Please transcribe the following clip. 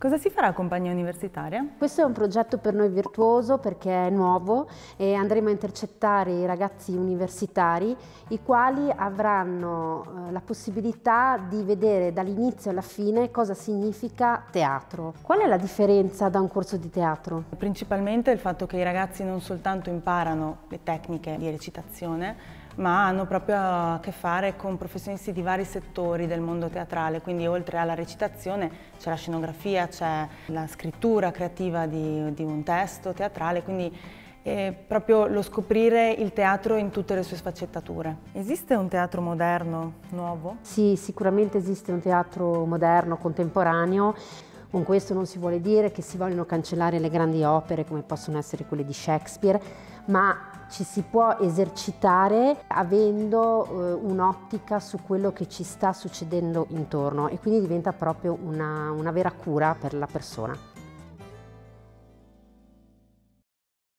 Cosa si farà a Compagnia Universitaria? Questo è un progetto per noi virtuoso perché è nuovo e andremo a intercettare i ragazzi universitari i quali avranno eh, la possibilità di vedere dall'inizio alla fine cosa significa teatro. Qual è la differenza da un corso di teatro? Principalmente il fatto che i ragazzi non soltanto imparano le tecniche di recitazione, ma hanno proprio a che fare con professionisti di vari settori del mondo teatrale, quindi oltre alla recitazione c'è la scenografia, c'è la scrittura creativa di, di un testo teatrale, quindi è proprio lo scoprire il teatro in tutte le sue sfaccettature. Esiste un teatro moderno, nuovo? Sì, sicuramente esiste un teatro moderno, contemporaneo. Con questo non si vuole dire che si vogliono cancellare le grandi opere come possono essere quelle di Shakespeare, ma ci si può esercitare avendo eh, un'ottica su quello che ci sta succedendo intorno e quindi diventa proprio una, una vera cura per la persona.